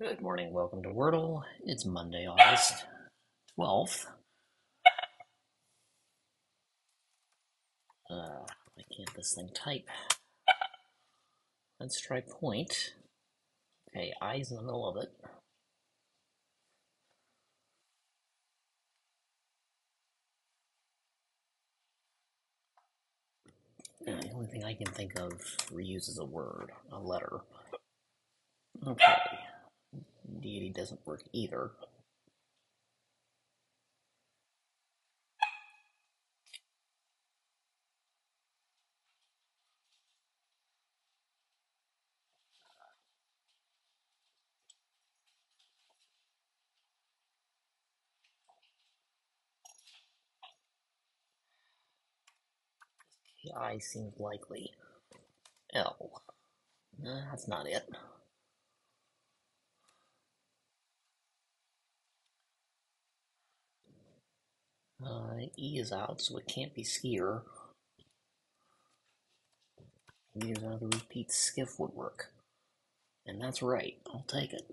Good morning, welcome to Wordle. It's Monday, August 12th. Uh, why can't this thing type? Let's try point. Okay, I's in the middle of it. The only thing I can think of reuses a word, a letter. Okay, deity doesn't work either. I seems likely. L. Uh, that's not it. Uh, E is out, so it can't be skier. Here's there's another repeat skiff would work. And that's right, I'll take it.